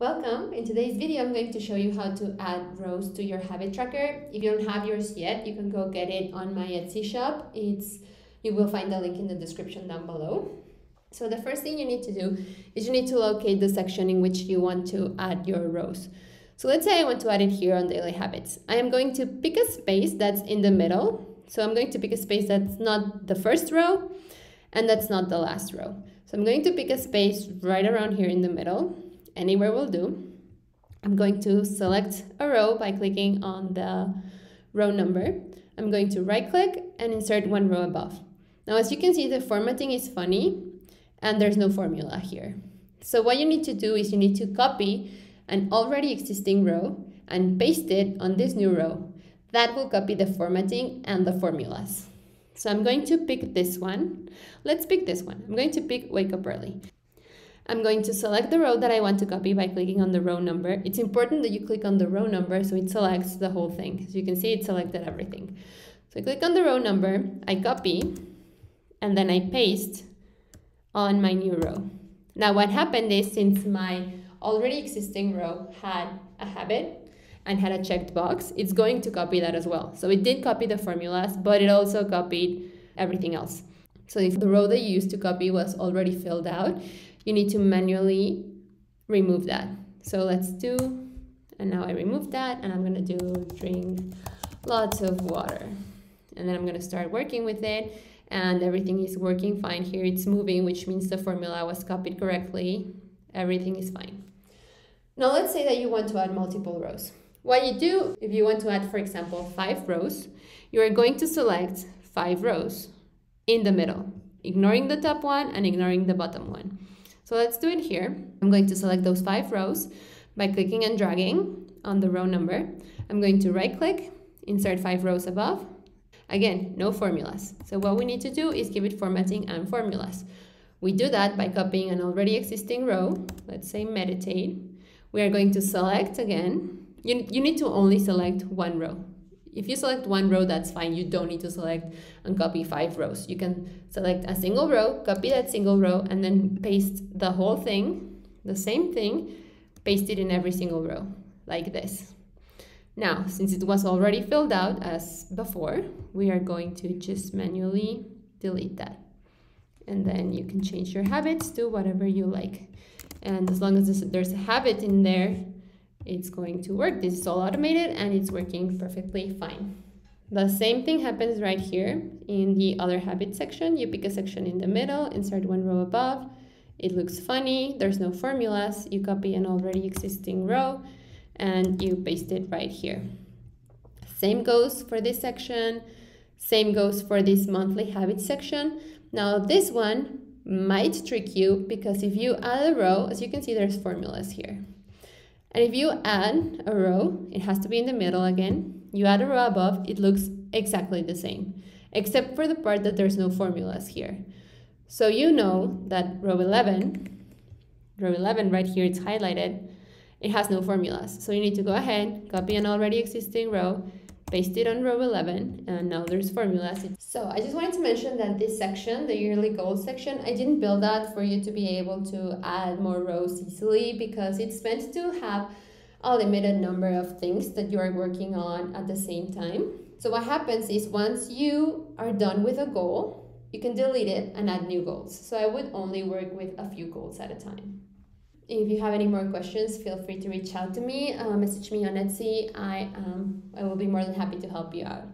Welcome! In today's video, I'm going to show you how to add rows to your habit tracker. If you don't have yours yet, you can go get it on my Etsy shop. It's You will find the link in the description down below. So the first thing you need to do is you need to locate the section in which you want to add your rows. So let's say I want to add it here on daily habits. I am going to pick a space that's in the middle. So I'm going to pick a space that's not the first row and that's not the last row. So I'm going to pick a space right around here in the middle anywhere will do. I'm going to select a row by clicking on the row number. I'm going to right click and insert one row above. Now, as you can see, the formatting is funny and there's no formula here. So what you need to do is you need to copy an already existing row and paste it on this new row. That will copy the formatting and the formulas. So I'm going to pick this one. Let's pick this one. I'm going to pick wake up early. I'm going to select the row that I want to copy by clicking on the row number. It's important that you click on the row number so it selects the whole thing. As you can see, it selected everything. So I click on the row number, I copy, and then I paste on my new row. Now what happened is since my already existing row had a habit and had a checked box, it's going to copy that as well. So it did copy the formulas, but it also copied everything else. So if the row that you used to copy was already filled out, you need to manually remove that. So let's do, and now I remove that and I'm gonna do drink lots of water. And then I'm gonna start working with it and everything is working fine here. It's moving, which means the formula was copied correctly. Everything is fine. Now let's say that you want to add multiple rows. What you do, if you want to add, for example, five rows, you are going to select five rows in the middle, ignoring the top one and ignoring the bottom one. So let's do it here. I'm going to select those five rows by clicking and dragging on the row number. I'm going to right click, insert five rows above. Again, no formulas. So what we need to do is give it formatting and formulas. We do that by copying an already existing row. Let's say meditate. We are going to select again. You, you need to only select one row. If you select one row, that's fine. You don't need to select and copy five rows. You can select a single row, copy that single row, and then paste the whole thing, the same thing, paste it in every single row, like this. Now, since it was already filled out as before, we are going to just manually delete that. And then you can change your habits to whatever you like. And as long as there's a habit in there, it's going to work. This is all automated and it's working perfectly fine. The same thing happens right here in the other habit section. You pick a section in the middle, insert one row above. It looks funny, there's no formulas. You copy an already existing row and you paste it right here. Same goes for this section. Same goes for this monthly habit section. Now this one might trick you because if you add a row, as you can see, there's formulas here. And if you add a row, it has to be in the middle again. You add a row above, it looks exactly the same, except for the part that there's no formulas here. So you know that row 11, row 11 right here, it's highlighted, it has no formulas. So you need to go ahead, copy an already existing row, paste it on row 11 and now there's formulas. So I just wanted to mention that this section, the yearly goals section, I didn't build that for you to be able to add more rows easily because it's meant to have a limited number of things that you are working on at the same time. So what happens is once you are done with a goal, you can delete it and add new goals. So I would only work with a few goals at a time. If you have any more questions, feel free to reach out to me, uh, message me on Etsy. I, um, I will be more than happy to help you out.